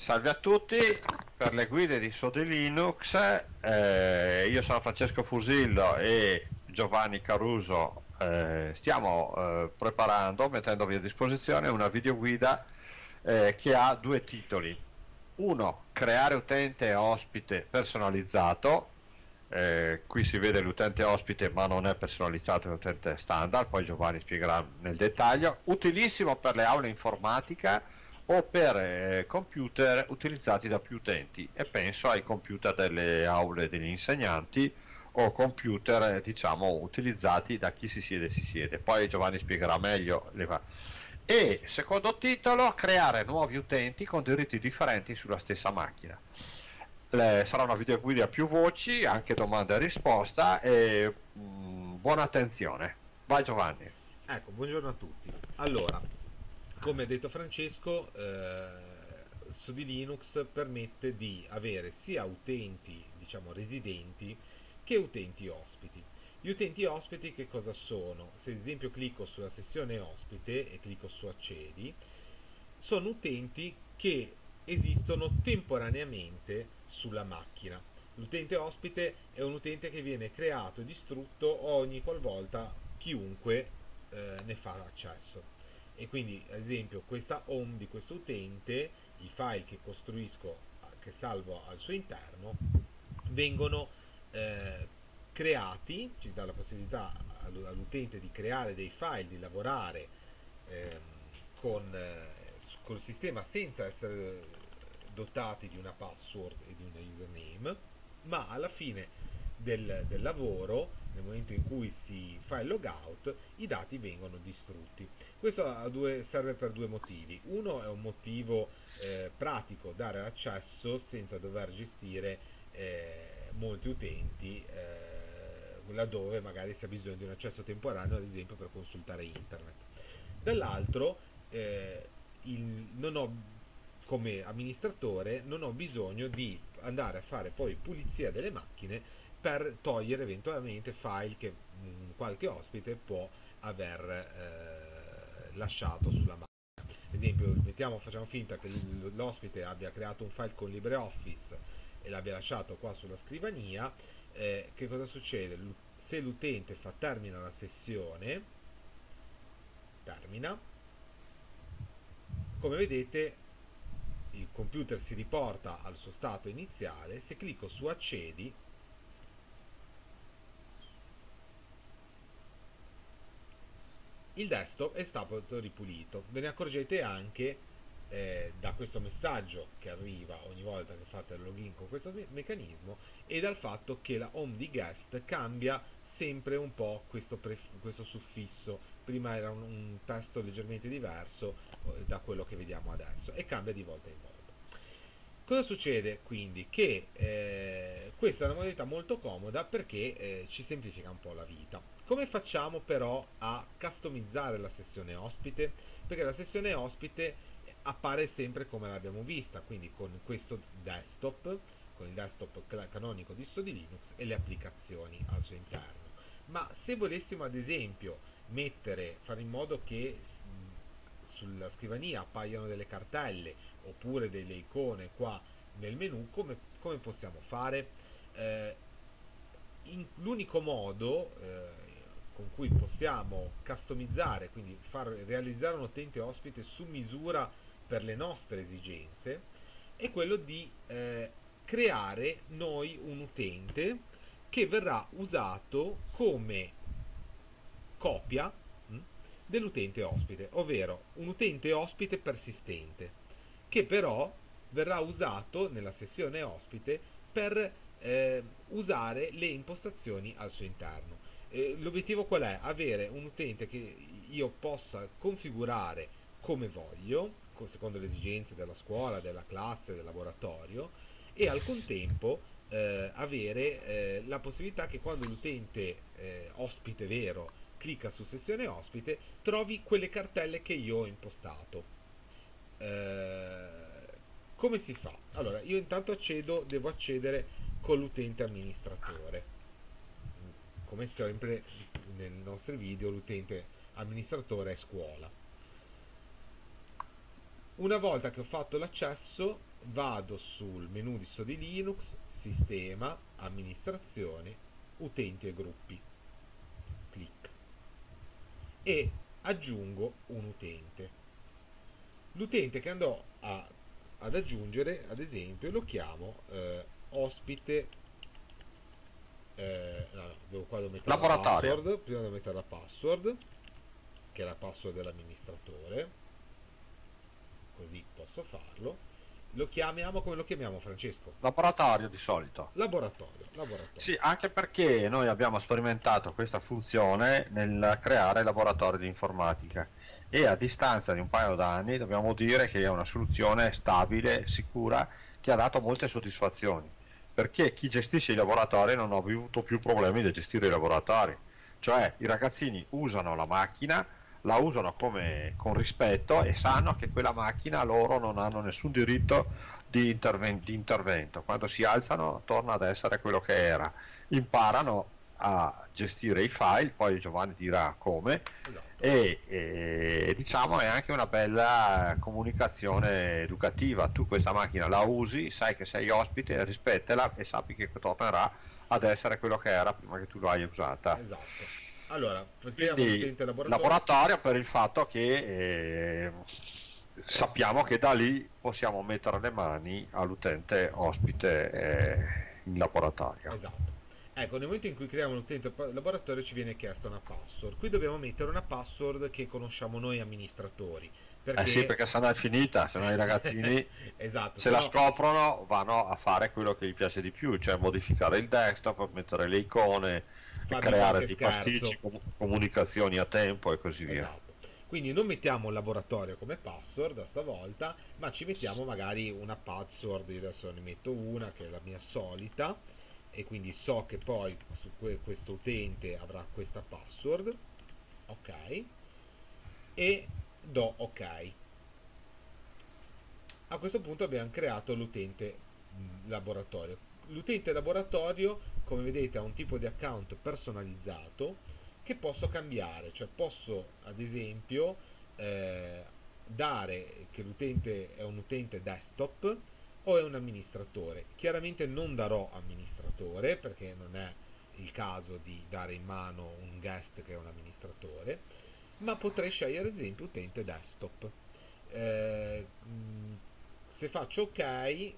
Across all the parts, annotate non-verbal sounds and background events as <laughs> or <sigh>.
Salve a tutti, per le guide di Sode Linux, eh, io sono Francesco Fusillo e Giovanni Caruso eh, stiamo eh, preparando, mettendovi a disposizione una videoguida eh, che ha due titoli. Uno, creare utente ospite personalizzato, eh, qui si vede l'utente ospite ma non è personalizzato, è un utente standard, poi Giovanni spiegherà nel dettaglio, utilissimo per le aule informatica o per eh, computer utilizzati da più utenti. E penso ai computer delle aule degli insegnanti o computer eh, diciamo utilizzati da chi si siede si siede. Poi Giovanni spiegherà meglio e secondo titolo creare nuovi utenti con diritti differenti sulla stessa macchina. Le, sarà una video guida a più voci anche domanda e risposta e mh, mm, buona attenzione. Vai Giovanni. Ecco buongiorno a tutti. Allora come ha detto Francesco, eh, su di Linux permette di avere sia utenti, diciamo, residenti che utenti ospiti. Gli utenti ospiti che cosa sono? Se ad esempio clicco sulla sessione ospite e clicco su accedi, sono utenti che esistono temporaneamente sulla macchina. L'utente ospite è un utente che viene creato e distrutto ogni qualvolta chiunque eh, ne fa accesso e quindi ad esempio questa home di questo utente i file che costruisco che salvo al suo interno vengono eh, creati ci dà la possibilità all'utente di creare dei file di lavorare eh, con eh, col sistema senza essere dotati di una password e di una username ma alla fine del, del, lavoro, nel momento in cui si fa il logout, i dati vengono distrutti. Questo due, serve per due motivi. Uno è un motivo eh, pratico, dare accesso senza dover gestire eh, molti utenti eh, laddove magari si ha bisogno di un accesso temporaneo, ad esempio per consultare internet. Dall'altro, eh, il, non ho come amministratore non ho bisogno di andare a fare poi pulizia delle macchine per togliere eventualmente file che mh, mm, qualche ospite può aver eh, lasciato sulla macchina. Ad esempio, mettiamo, facciamo finta che l'ospite abbia creato un file con LibreOffice e l'abbia lasciato qua sulla scrivania, eh, che cosa succede? Se l'utente fa termina la sessione, termina, come vedete il computer si riporta al suo stato iniziale, se clicco su accedi il desktop è stato ripulito. Ve ne accorgete anche eh, da questo messaggio che arriva ogni volta che fate il login con questo me meccanismo e dal fatto che la home di guest cambia sempre un po' questo, questo suffisso. Prima era un, un testo leggermente diverso eh, da quello che vediamo adesso e cambia di volta in volta. Cosa succede quindi? Che eh, questa è una modalità molto comoda perché eh, ci semplifica un po' la vita. Come facciamo però a customizzare la sessione ospite? Perché la sessione ospite appare sempre come l'abbiamo vista, quindi con questo desktop, con il desktop canonico di Sodi Linux e le applicazioni al suo interno. Ma se volessimo ad esempio mettere, fare in modo che sulla scrivania appaiano delle cartelle oppure delle icone qua nel menu come, come possiamo fare eh, l'unico modo eh, con cui possiamo customizzare quindi far realizzare un utente ospite su misura per le nostre esigenze è quello di eh, creare noi un utente che verrà usato come copia hm, dell'utente ospite ovvero un utente ospite persistente che però verrà usato nella sessione ospite per eh, usare le impostazioni al suo interno. L'obiettivo qual è? Avere un utente che io possa configurare come voglio, secondo le esigenze della scuola, della classe, del laboratorio e al contempo eh, avere eh, la possibilità che quando l'utente eh, ospite vero clicca su sessione ospite trovi quelle cartelle che io ho impostato eh, come si fa? Allora, io intanto accedo, devo accedere con l'utente amministratore. Come sempre nei nostri video, l'utente amministratore è scuola. Una volta che ho fatto l'accesso, vado sul menu di sto di Linux, sistema, amministrazione, utenti e gruppi. Clic. E aggiungo un utente. L'utente che andò a, ad aggiungere, ad esempio, lo chiamo eh, ospite. Eh, devo qua devo mettere la password. Prima devo mettere la password, che è la password dell'amministratore. Così posso farlo lo chiamiamo come lo chiamiamo Francesco? Laboratorio di solito. Laboratorio, laboratorio. Sì, anche perché noi abbiamo sperimentato questa funzione nel creare laboratori di informatica e a distanza di un paio d'anni dobbiamo dire che è una soluzione stabile, sicura, che ha dato molte soddisfazioni, perché chi gestisce i laboratori non ha avuto più problemi di gestire i laboratori, cioè i ragazzini usano la macchina, la usano come, con rispetto e sanno che quella macchina loro non hanno nessun diritto di, interven- di intervento, quando si alzano torna ad essere quello che era, imparano a gestire i file, poi Giovanni dirà come, esatto. e, e, diciamo è anche una bella comunicazione educativa. Tu questa macchina la usi, sai che sei ospite, rispettala e sappi che tornerà ad essere quello che era prima che tu l'hai usata. Esatto. Allora, Quindi, laboratorio. laboratorio per il fatto che eh, sappiamo che da lì possiamo mettere le mani all'utente ospite eh, in laboratorio. Esatto. Ecco, nel momento in cui creiamo l'utente laboratorio ci viene chiesta una password. Qui dobbiamo mettere una password che conosciamo noi amministratori. Perché... Eh sì, perché se no è finita, se no i ragazzini <laughs> esatto, se, se la scoprono vanno a fare quello che gli piace di più, cioè modificare il desktop, mettere le icone, creare dei pasticci, comunicazioni a tempo e così via. Esatto. Quindi non mettiamo il laboratorio come password stavolta, ma ci mettiamo magari una password, io adesso ne metto una che è la mia solita, e quindi so che poi questo utente avrà questa password ok e do ok. A questo punto abbiamo creato l'utente mm, laboratorio. L'utente laboratorio come vedete ha un tipo di account personalizzato che posso cambiare cioè posso ad esempio eh, dare che l'utente è un utente desktop o è un amministratore. Chiaramente non darò amministratore perché non è il caso di dare in mano un guest che è un amministratore, ma potrei scegliere ad esempio utente desktop. Eh, se faccio ok, eh,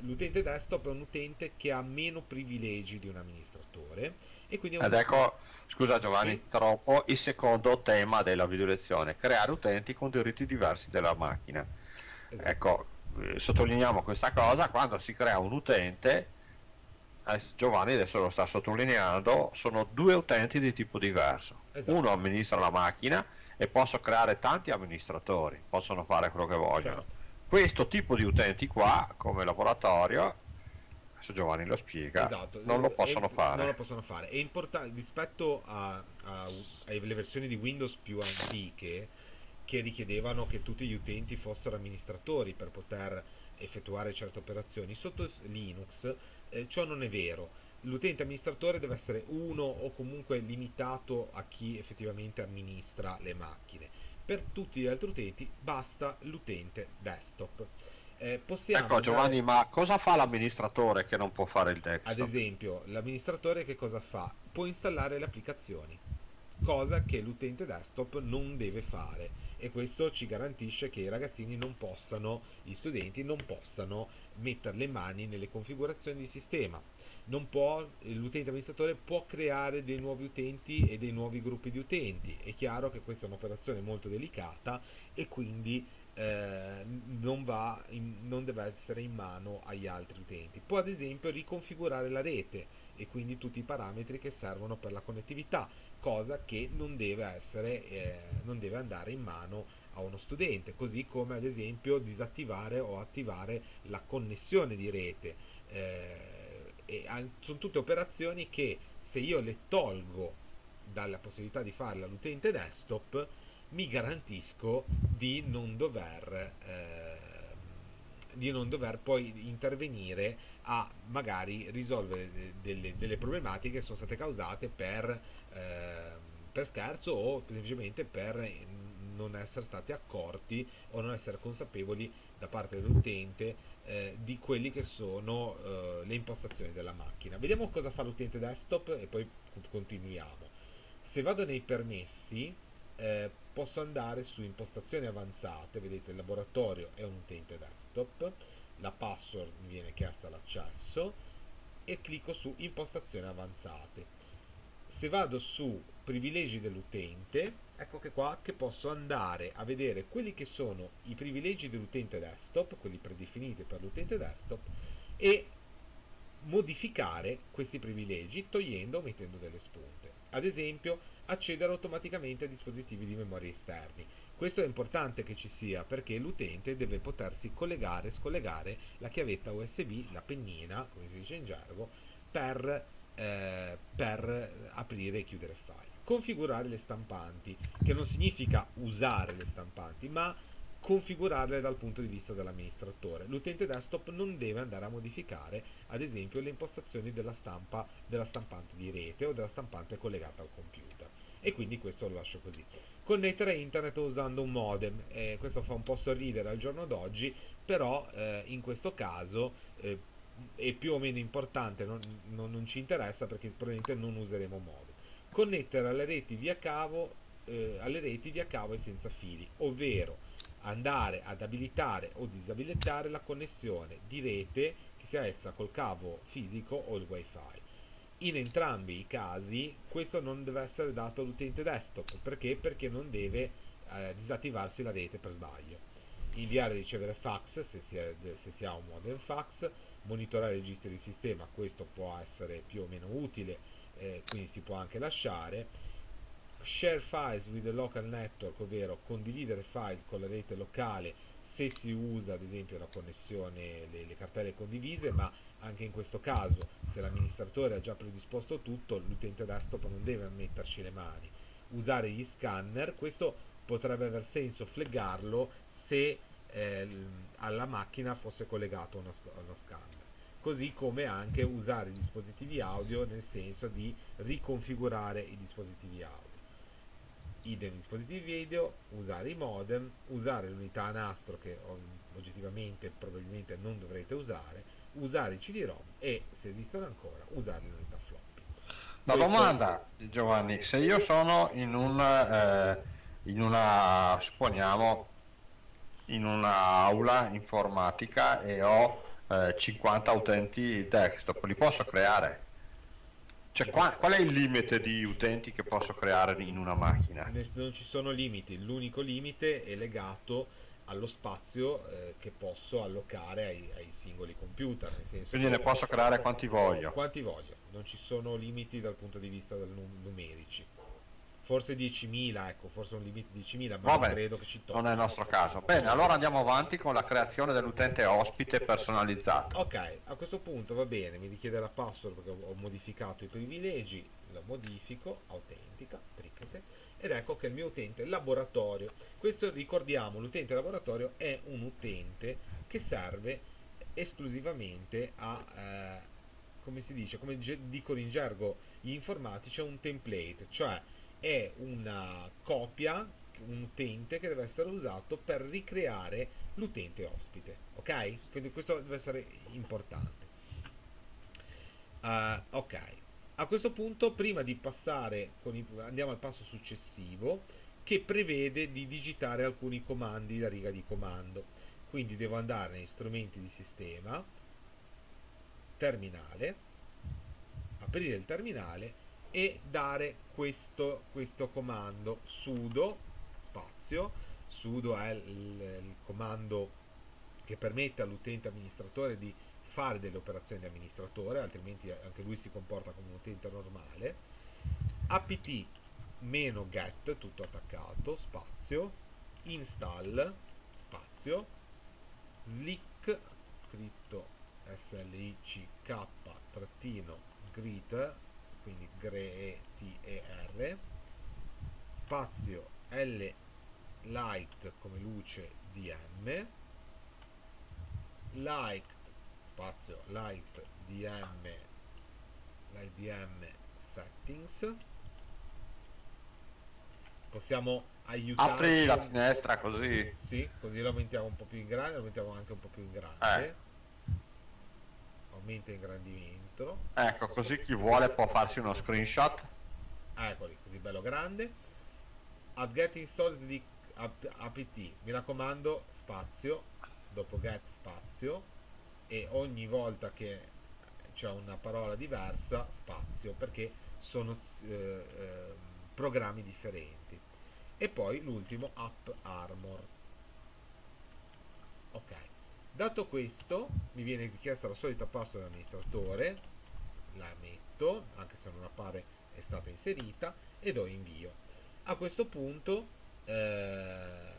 l'utente desktop è un utente che ha meno privilegi di un amministratore. E quindi Ed ecco, scusa Giovanni, sì. troppo il secondo tema della video lezione, creare utenti con diritti diversi della macchina. Esatto. Ecco, sottolineiamo questa cosa, quando si crea un utente, Giovanni adesso lo sta sottolineando, sono due utenti di tipo diverso. Esatto. Uno amministra la macchina e posso creare tanti amministratori, possono fare quello che vogliono. Certo. Questo tipo di utenti qua, come laboratorio, adesso Giovanni lo spiega, esatto. non lo possono è, fare. Non lo possono fare. È importante rispetto alle versioni di Windows più antiche che richiedevano che tutti gli utenti fossero amministratori per poter effettuare certe operazioni. Sotto Linux eh, ciò non è vero. L'utente amministratore deve essere uno o comunque limitato a chi effettivamente amministra le macchine. Per tutti gli altri utenti basta l'utente desktop. Eh, ecco Giovanni, andare... ma cosa fa l'amministratore che non può fare il desktop? Ad esempio, l'amministratore che cosa fa? Può installare le applicazioni, cosa che l'utente desktop non deve fare e questo ci garantisce che i ragazzini non possano, gli studenti non possano mettere le mani nelle configurazioni di sistema. Può, l'utente amministratore può creare dei nuovi utenti e dei nuovi gruppi di utenti. È chiaro che questa è un'operazione molto delicata e quindi eh, non, in, non deve essere in mano agli altri utenti. Può ad esempio riconfigurare la rete e quindi tutti i parametri che servono per la connettività cosa che non deve essere, eh, non deve andare in mano a uno studente, così come ad esempio disattivare o attivare la connessione di rete. Eh, sono tutte operazioni che se io le tolgo dalla possibilità di farle all'utente desktop, mi garantisco di non dover, eh, di non dover poi intervenire a magari risolvere delle, delle problematiche che sono state causate per Ehm, per scherzo o semplicemente per non essere stati accorti o non essere consapevoli da parte dell'utente eh, di quelli che sono eh, le impostazioni della macchina. Vediamo cosa fa l'utente desktop e poi continuiamo. Se vado nei permessi eh, posso andare su impostazioni avanzate, vedete il laboratorio è un utente desktop, la password mi viene chiesta l'accesso e clicco su impostazioni avanzate. Se vado su privilegi dell'utente, ecco che qua che posso andare a vedere quelli che sono i privilegi dell'utente desktop, quelli predefiniti per l'utente desktop e modificare questi privilegi togliendo o mettendo delle spunte. Ad esempio, accedere automaticamente a dispositivi di memoria esterni. Questo è importante che ci sia perché l'utente deve potersi collegare e scollegare la chiavetta USB, la pennina, come si dice in gergo, per, eh, per aprire e chiudere file. Configurare le stampanti, che non significa usare le stampanti, ma configurarle dal punto di vista dell'amministratore. L'utente desktop non deve andare a modificare, ad esempio, le impostazioni della stampa della stampante di rete o della stampante collegata al computer. E quindi questo lo lascio così. Connettere a internet usando un modem, eh, questo fa un po' sorridere al giorno d'oggi, però eh, in questo caso eh, è più o meno importante, non, non, non ci interessa perché probabilmente non useremo modem. Connettere alle reti via cavo, eh, alle reti via cavo e senza fili, ovvero andare ad abilitare o disabilitare la connessione di rete che sia essa col cavo fisico o il wifi. In entrambi i casi questo non deve essere dato all'utente desktop perché? Perché non deve eh, disattivarsi la rete per sbaglio. Inviare e ricevere fax se si, è, se si ha un modem fax, monitorare i registri di sistema, questo può essere più o meno utile, eh, quindi si può anche lasciare share files with the local network, ovvero condividere file con la rete locale se si usa ad esempio la connessione, le, le cartelle condivise, ma anche in questo caso se l'amministratore ha già predisposto tutto, l'utente desktop non deve metterci le mani. Usare gli scanner, questo potrebbe aver senso flaggarlo se eh, alla macchina fosse collegato uno, uno scanner così come anche usare i dispositivi audio nel senso di riconfigurare i dispositivi audio idem dispositivi video, usare i modem, usare l'unità nastro che oggettivamente probabilmente non dovrete usare, usare i CD-ROM e se esistono ancora usare l'unità floppy. La Questo... domanda Giovanni, se io sono in un eh, in una supponiamo in un'aula informatica e ho eh, 50 utenti desktop, li posso creare? Cioè, qual, qual, è il limite di utenti che posso creare in una macchina? Non ci sono limiti, l'unico limite è legato allo spazio eh, che posso allocare ai, ai singoli computer. Quindi ne posso creare quanti voglio? Quanti voglio, non ci sono limiti dal punto di vista num- numerici forse 10.000, ecco, forse un limite di 10.000, ma Vabbè, credo che ci tocchi. Non è il nostro caso. Bene, allora andiamo avanti con la creazione dell'utente ospite personalizzato. Ok, a questo punto va bene, mi richiede la password perché ho modificato i privilegi, lo modifico, autentica, trickete, ed ecco che il mio utente laboratorio. Questo ricordiamo, l'utente laboratorio è un utente che serve esclusivamente a... Eh, come si dice, come dicono in gergo gli informatici, è un template, cioè è una copia, un utente che deve essere usato per ricreare l'utente ospite. Ok? Quindi questo deve essere importante. Uh, ok. A questo punto, prima di passare, i, andiamo al passo successivo che prevede di digitare alcuni comandi da riga di comando. Quindi devo andare negli strumenti di sistema, terminale, aprire il terminale e dare questo, questo comando sudo spazio sudo è il, il comando che permette all'utente amministratore di fare delle operazioni di amministratore altrimenti anche lui si comporta come un utente normale. Apt meno get tutto attaccato spazio install spazio slick scritto slick trattino grit quindi GRETER spazio L light come luce DM light spazio light DM light DM settings possiamo aiutare. Apri la finestra così. Sì, così lo aumentiamo un po' più in grande, lo aumentiamo anche un po' più in grande. Eh. Aumenta ingrandimento. Ecco, così chi vuole può farsi uno screenshot. Eccoli, così bello grande. At get installed di apt, mi raccomando, spazio, dopo get spazio e ogni volta che c'è una parola diversa, spazio, perché sono eh, eh, programmi differenti. E poi l'ultimo, app armor. Ok, dato questo, mi viene richiesta la solita password dell'amministratore, la metto, anche se non appare è stata inserita, e do invio. A questo punto, eh,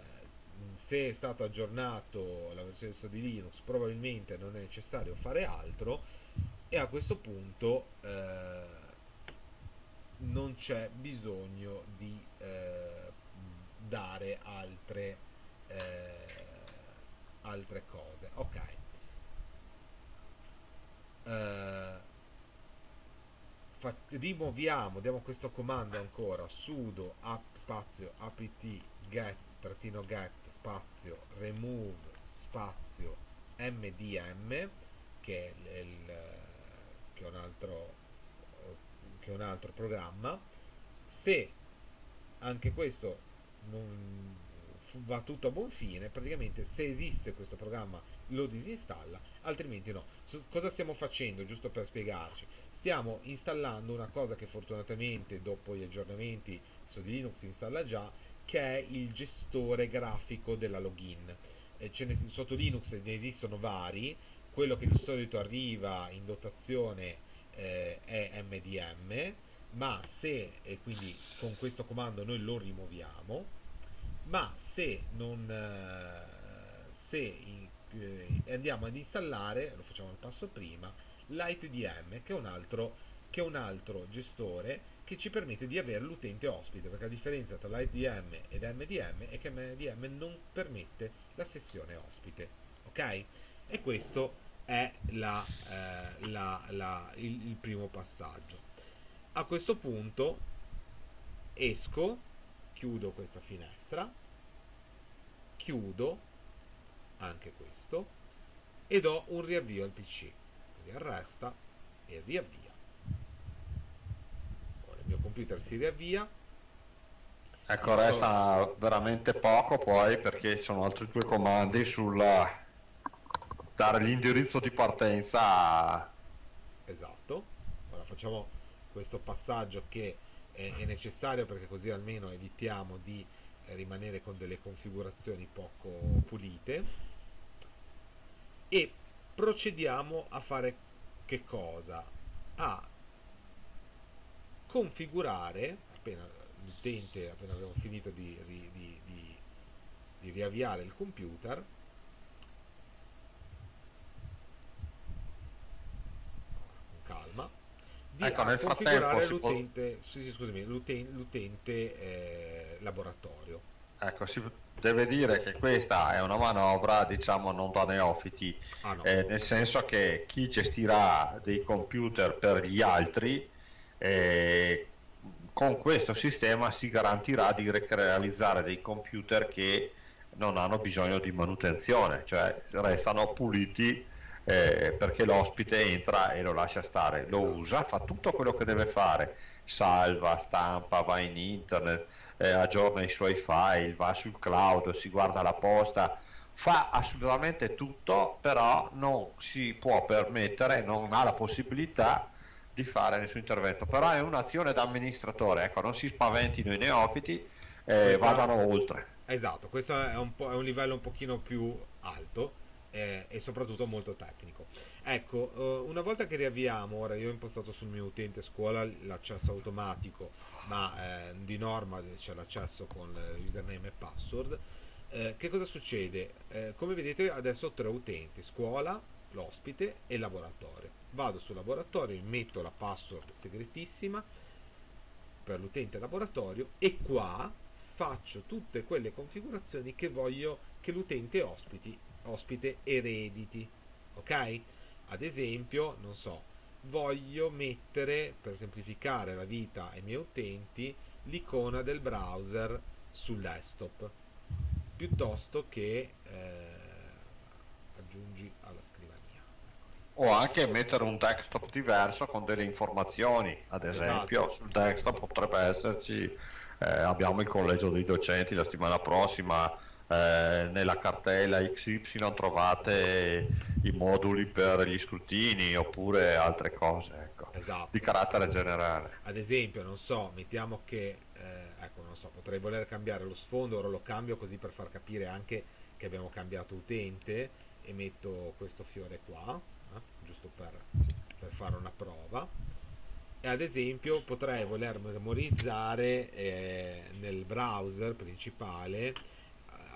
se è stato aggiornato la versione di Linux, probabilmente non è necessario fare altro e a questo punto eh, non c'è bisogno di eh, dare altre, eh, altre cose. Ok. Uh, fa- rimuoviamo, diamo questo comando ancora, sudo app spazio apt get trattino get spazio remove spazio mdm che è, il, che è un altro che è un altro programma. Se anche questo non va tutto a buon fine praticamente se esiste questo programma lo disinstalla altrimenti no. Cosa stiamo facendo giusto per spiegarci? Stiamo installando una cosa che fortunatamente dopo gli aggiornamenti su Linux si installa già che è il gestore grafico della login. Eh, ne, sotto Linux ne esistono vari. Quello che di solito arriva in dotazione eh, è MDM ma se e quindi con questo comando noi lo rimuoviamo ma se non eh, se eh, andiamo ad installare lo facciamo al passo prima l'ITDM che è un altro, che è un altro gestore che ci permette di avere l'utente ospite perché la differenza tra l'ITDM ed MDM è che MDM non permette la sessione ospite ok? E questo è la, eh, la, la, il, il primo passaggio. A questo punto esco chiudo questa finestra chiudo anche questo e do un riavvio al pc arresta e riavvia. Mio computer si riavvia. Ecco, resta veramente poco poi perché ci sono altri due comandi sul dare l'indirizzo di partenza. Esatto. Ora facciamo questo passaggio che è, è necessario perché così almeno evitiamo di rimanere con delle configurazioni poco pulite e procediamo a fare che cosa? A configurare, appena l'utente, appena abbiamo finito di, di, di, di riavviare il computer, con calma, di ecco, nel configurare l'utente, può... sì, sì, scusami, l'utente, l'utente eh, laboratorio. Ecco, si deve dire che questa è una manovra, diciamo, non da neofiti, ah, no. eh, nel senso che chi gestirà dei computer per gli altri, eh, con questo sistema si garantirà di realizzare dei computer che non hanno bisogno di manutenzione, cioè restano puliti eh, perché l'ospite entra e lo lascia stare, lo usa, fa tutto quello che deve fare, salva, stampa, va in internet eh, aggiorna i suoi file, va sul cloud, si guarda la posta, fa assolutamente tutto, però non si può permettere, non ha la possibilità di fare nessun intervento. Però è un'azione da amministratore, ecco, non si spaventino i neofiti, eh, vadano oltre. Esatto, questo è un, è un livello un pochino più alto eh, e soprattutto molto tecnico. Ecco, uh, una volta che riavviamo, ora io ho impostato sul mio utente scuola l'accesso automatico, ma eh, di norma c'è l'accesso con username e password. Eh, che cosa succede? Eh, come vedete adesso ho tre utenti, scuola, l'ospite e il laboratorio. Vado sul laboratorio, metto la password segretissima per l'utente laboratorio e qua faccio tutte quelle configurazioni che voglio che l'utente ospiti, ospite erediti. Ok? Ad esempio, non so, voglio mettere, per semplificare la vita ai miei utenti, l'icona del browser sul desktop piuttosto che eh, aggiungi o anche mettere un desktop diverso con delle informazioni ad esempio esatto. sul desktop potrebbe esserci eh, abbiamo il collegio dei docenti la settimana prossima eh, nella cartella XY trovate i moduli per gli scrutini oppure altre cose ecco, esatto. di carattere generale. Ad esempio, non so, mettiamo che, eh, ecco, non so, potrei voler cambiare lo sfondo, ora lo cambio così per far capire anche che abbiamo cambiato utente e metto questo fiore qua, giusto per, per fare una prova e ad esempio potrei voler memorizzare eh, nel browser principale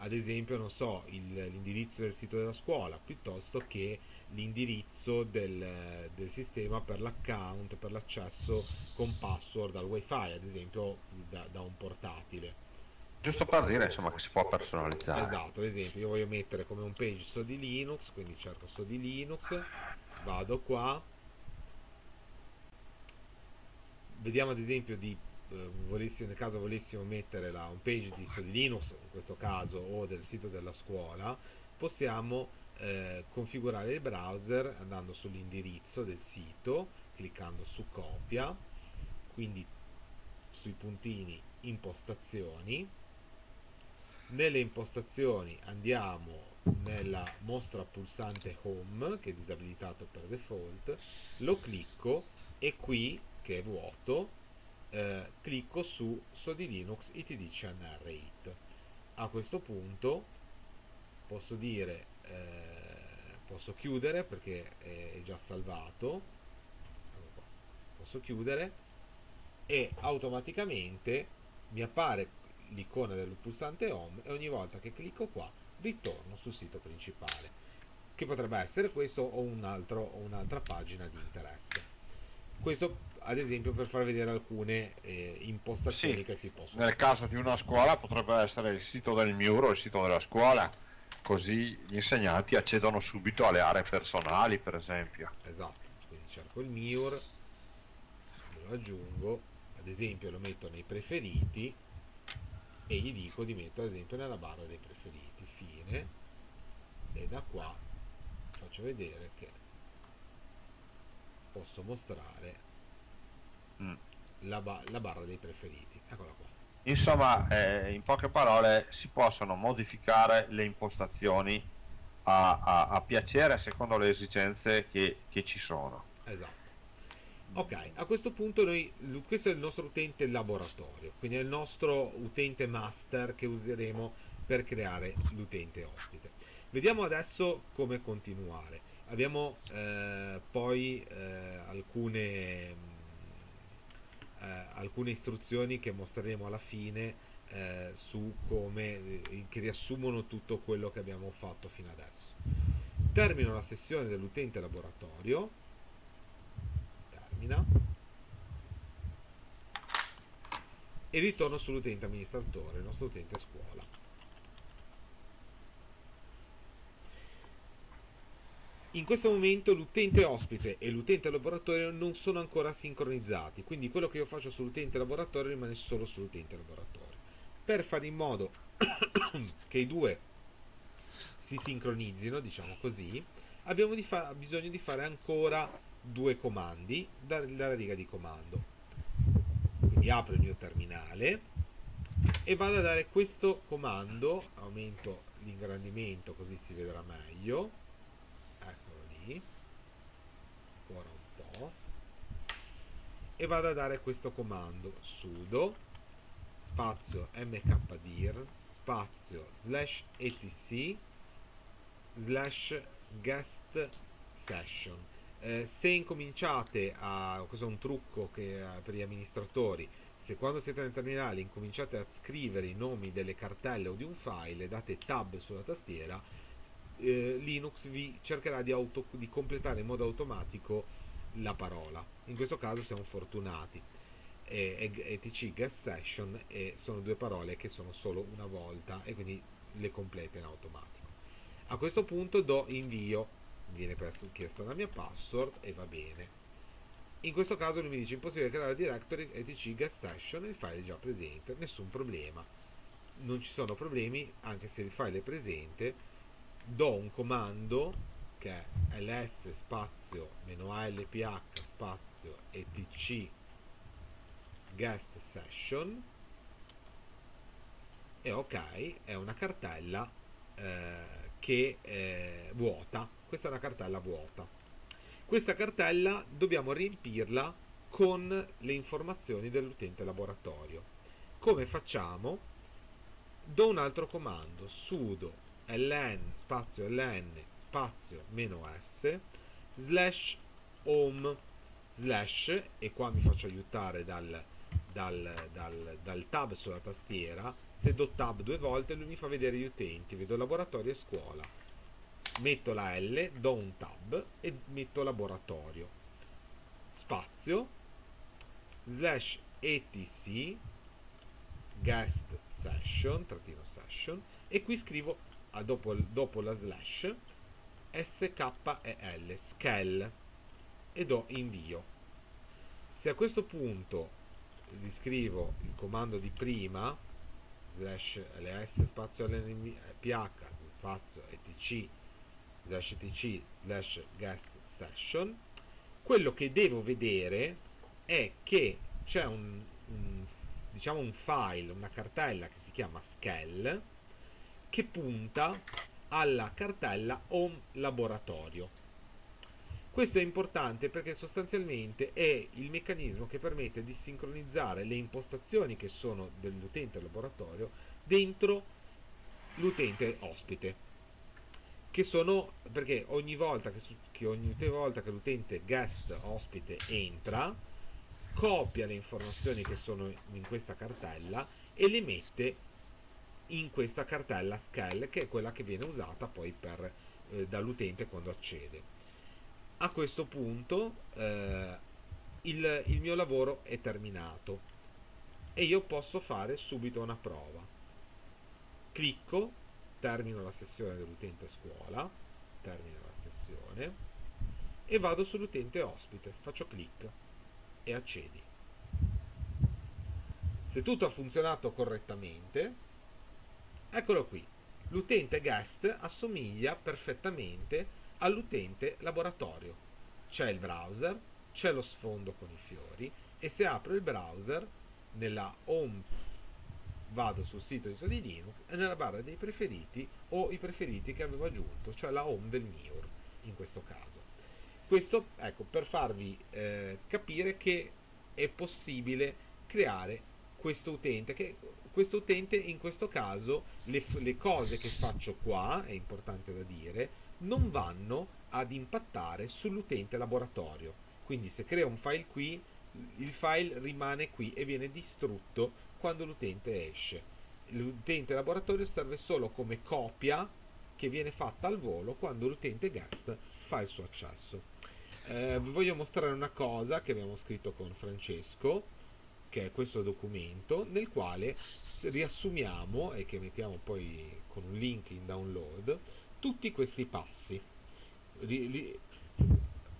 ad esempio, non so, il, l'indirizzo del sito della scuola piuttosto che l'indirizzo del, del, sistema per l'account, per l'accesso con password al wifi, ad esempio da, da un portatile. Giusto per dire insomma che si può personalizzare. Esatto, ad esempio io voglio mettere come un page sto di Linux, quindi cerco sto di Linux, vado qua, vediamo ad esempio di eh, nel caso volessimo mettere la home page di Study Linux, in questo caso, o del sito della scuola, possiamo eh, configurare il browser andando sull'indirizzo del sito, cliccando su copia, quindi sui puntini impostazioni. Nelle impostazioni andiamo nella mostra pulsante home che è disabilitato per default, lo clicco e qui che è vuoto eh, clicco su SODI Linux itd channel rate. A questo punto posso dire eh, posso chiudere perché è già salvato. Posso chiudere e automaticamente mi appare l'icona del pulsante home e ogni volta che clicco qua ritorno sul sito principale che potrebbe essere questo o, un altro, o un'altra pagina di interesse. Questo ad esempio per far vedere alcune eh, impostazioni sì, che si possono nel caso di una scuola potrebbe essere il sito del muro il sito della scuola così gli insegnanti accedono subito alle aree personali per esempio. Esatto quindi cerco il MIUR lo aggiungo ad esempio lo metto nei preferiti e gli dico di mettere ad esempio nella barra dei preferiti fine e da qua faccio vedere che posso mostrare mm. la, ba- la, barra dei preferiti. Eccola qua. Insomma, eh, in poche parole, si possono modificare le impostazioni a, a, a piacere secondo le esigenze che, che ci sono. Esatto. Ok, a questo punto noi, questo è il nostro utente laboratorio, quindi è il nostro utente master che useremo per creare l'utente ospite. Vediamo adesso come continuare. Abbiamo eh, poi eh, alcune eh, alcune istruzioni che mostreremo alla fine eh, su come eh, che riassumono tutto quello che abbiamo fatto fino adesso. Termino la sessione dell'utente laboratorio. Termina. E ritorno sull'utente amministratore, il nostro utente scuola. In questo momento l'utente ospite e l'utente laboratorio non sono ancora sincronizzati, quindi quello che io faccio sull'utente laboratorio rimane solo sull'utente laboratorio. Per fare in modo <coughs> che i due si sincronizzino, diciamo così, abbiamo di bisogno di fare ancora due comandi dalla riga di comando. Quindi apro il mio terminale e vado a dare questo comando, aumento l'ingrandimento così si vedrà meglio ancora un po' e vado a dare questo comando. Sudo. Spazio mkdir spazio slash etc. Slash guest session. Eh, se incominciate a questo è un trucco che eh, per gli amministratori se quando siete nel terminale incominciate a scrivere i nomi delle cartelle o di un file date tab sulla tastiera eh, Linux vi cercherà di, auto, di completare in modo automatico la parola. In questo caso siamo fortunati. E, ETC Guest Session e sono due parole che sono solo una volta e quindi le completa in automatico. A questo punto do invio, viene chiesta la mia password e va bene. in questo caso lui mi dice impossibile creare directory etc guest session il file è già presente nessun problema non ci sono problemi anche se il file è presente do un comando che è ls spazio meno alph spazio etc guest session. E ok è una cartella eh, che è vuota. Questa è una cartella vuota. Questa cartella dobbiamo riempirla con le informazioni dell'utente laboratorio. Come facciamo? Do un altro comando sudo ln spazio ln spazio meno s slash home slash e qua mi faccio aiutare dal, dal, dal, dal, tab sulla tastiera se do tab due volte lui mi fa vedere gli utenti vedo laboratorio e scuola. Metto la L do un tab e metto laboratorio. Spazio slash etc guest session trattino session e qui scrivo dopo, dopo la slash SKEL, scale e do invio. Se a questo punto gli scrivo il comando di prima slash ls spazio lnph spazio etc slash etc slash guest session quello che devo vedere è che c'è un, un diciamo un file una cartella che si chiama scale che punta alla cartella Home Laboratorio. Questo è importante perché sostanzialmente è il meccanismo che permette di sincronizzare le impostazioni che sono dell'utente laboratorio dentro l'utente ospite. Che sono perché ogni volta che, che, ogni volta che l'utente guest ospite entra, copia le informazioni che sono in questa cartella e le mette in questa cartella scale che è quella che viene usata poi eh, dall'utente quando accede. A questo punto eh, il, il mio lavoro è terminato e io posso fare subito una prova. Clicco, termino la sessione dell'utente scuola, termino la sessione e vado sull'utente ospite, faccio clic e accedi. Se tutto ha funzionato correttamente, Eccolo qui. L'utente guest assomiglia perfettamente all'utente laboratorio. C'è il browser, c'è lo sfondo con i fiori e se apro il browser nella home vado sul sito di Linux e nella barra dei preferiti ho i preferiti che avevo aggiunto, cioè la home del MIUR in questo caso. Questo ecco per farvi eh, capire che è possibile creare questo utente che questo utente in questo caso le, le cose che faccio qua, è importante da dire, non vanno ad impattare sull'utente laboratorio. Quindi se creo un file qui, il file rimane qui e viene distrutto quando l'utente esce. L'utente laboratorio serve solo come copia che viene fatta al volo quando l'utente guest fa il suo accesso. Eh, vi voglio mostrare una cosa che abbiamo scritto con Francesco che è questo documento nel quale riassumiamo e che mettiamo poi con un link in download tutti questi passi. Li, li,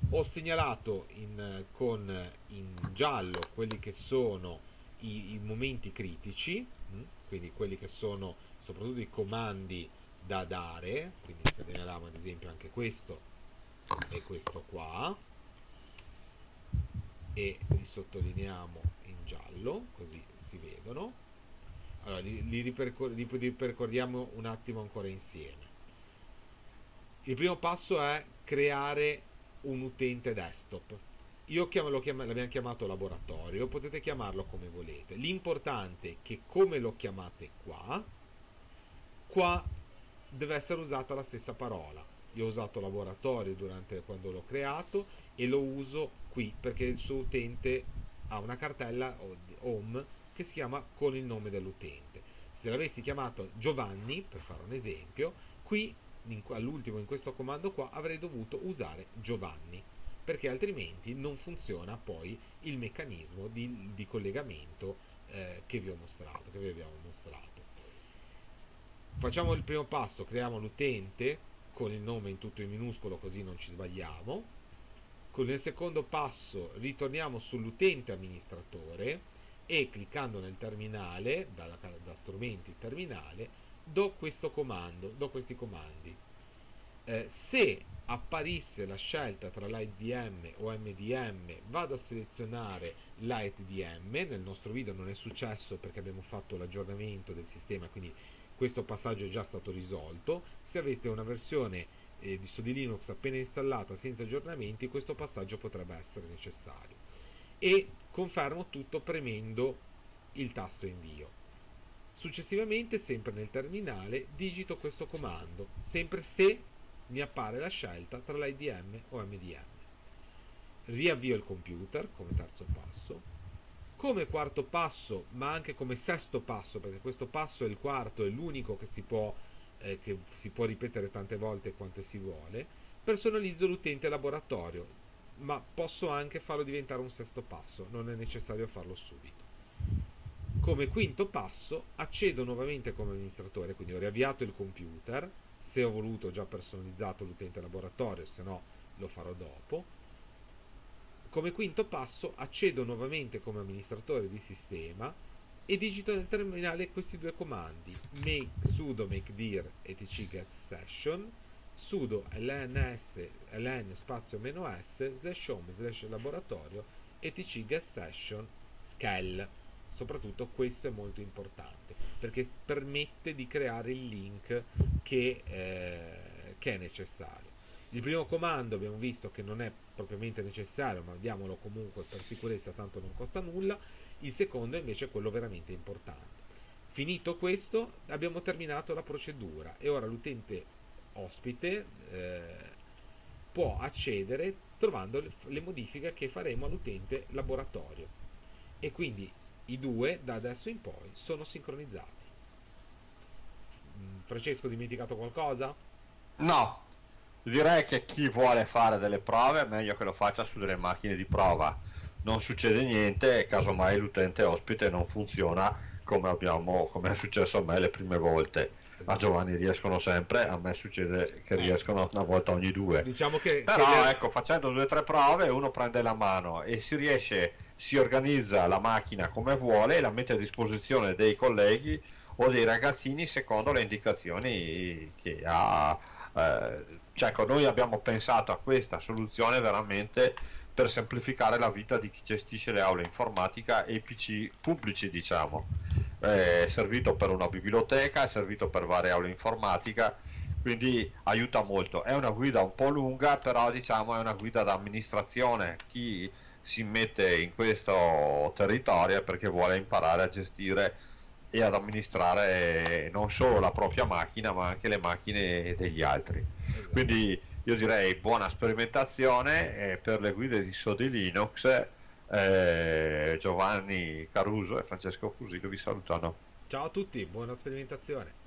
ho segnalato in, con in giallo quelli che sono i, i momenti critici? Mm, quindi quelli che sono soprattutto i comandi da dare, quindi segnaliamo ad esempio anche questo e questo qua e li sottolineiamo giallo, così si vedono. Allora, li, li, ripercor- li ripercorriamo un attimo ancora insieme. Il primo passo è creare un utente desktop. Io chiamo, chiam- l'abbiamo chiamato laboratorio, potete chiamarlo come volete. L'importante è che come lo chiamate qua, qua deve essere usata la stessa parola. Io ho usato laboratorio durante quando l'ho creato e lo uso qui perché il suo utente ha una cartella home che si chiama con il nome dell'utente. Se l'avessi chiamato Giovanni, per fare un esempio, qui all'ultimo in questo comando qua avrei dovuto usare Giovanni perché altrimenti non funziona poi il meccanismo di, di collegamento eh, che vi ho mostrato, che vi abbiamo mostrato. Facciamo il primo passo, creiamo l'utente con il nome in tutto in minuscolo così non ci sbagliamo Con il secondo passo ritorniamo sull'utente amministratore e cliccando nel terminale, dalla, da strumenti terminale, do questo comando, do questi comandi. Eh, se apparisse la scelta tra l'IDM o MDM, vado a selezionare l'IDM. Nel nostro video non è successo perché abbiamo fatto l'aggiornamento del sistema, quindi questo passaggio è già stato risolto. Se avete una versione eh, di Sodi Linux appena installata senza aggiornamenti, questo passaggio potrebbe essere necessario. E confermo tutto premendo il tasto invio. Successivamente, sempre nel terminale, digito questo comando, sempre se mi appare la scelta tra l'IDM o MDM. Riavvio il computer come terzo passo. Come quarto passo, ma anche come sesto passo, perché questo passo è il quarto, è l'unico che si può eh, che si può ripetere tante volte quante si vuole, personalizzo l'utente laboratorio, ma posso anche farlo diventare un sesto passo, non è necessario farlo subito. Come quinto passo accedo nuovamente come amministratore, quindi ho riavviato il computer, se ho voluto ho già personalizzato l'utente laboratorio, se no lo farò dopo. Come quinto passo accedo nuovamente come amministratore di sistema e digito nel terminale questi due comandi. Make sudo make dir etc get session. Sudo lns ln spazio meno s slash home slash laboratorio etc get session scale. Soprattutto questo è molto importante perché permette di creare il link che, eh, che è necessario. Il primo comando abbiamo visto che non è propriamente necessario ma diamolo comunque per sicurezza tanto non costa nulla il secondo invece è quello veramente importante. Finito questo abbiamo terminato la procedura e ora l'utente ospite eh, può accedere trovando le modifiche che faremo all'utente laboratorio e quindi i due da adesso in poi sono sincronizzati. Mm, Francesco, dimenticato qualcosa? No, direi che chi vuole fare delle prove è meglio che lo faccia su delle macchine di prova non succede niente e casomai l'utente ospite non funziona come, abbiamo, come è successo a me le prime volte. A Giovanni riescono sempre, a me succede che riescono una volta ogni due. Diciamo che, Però che ecco, facendo due o tre prove uno prende la mano e si riesce, si organizza la macchina come vuole e la mette a disposizione dei colleghi o dei ragazzini secondo le indicazioni che ha. Eh, cioè, ecco, noi abbiamo pensato a questa soluzione veramente per semplificare la vita di chi gestisce le aule informatica e i PC pubblici, diciamo. È servito per una biblioteca, è servito per varie aule informatica, quindi aiuta molto. È una guida un po' lunga, però diciamo è una guida d'amministrazione. Chi si mette in questo territorio perché vuole imparare a gestire e ad amministrare non solo la propria macchina, ma anche le macchine degli altri. Quindi io direi buona sperimentazione eh, per le guide di Sodi Linux eh, Giovanni Caruso e Francesco Fusillo vi salutano. Ciao a tutti buona sperimentazione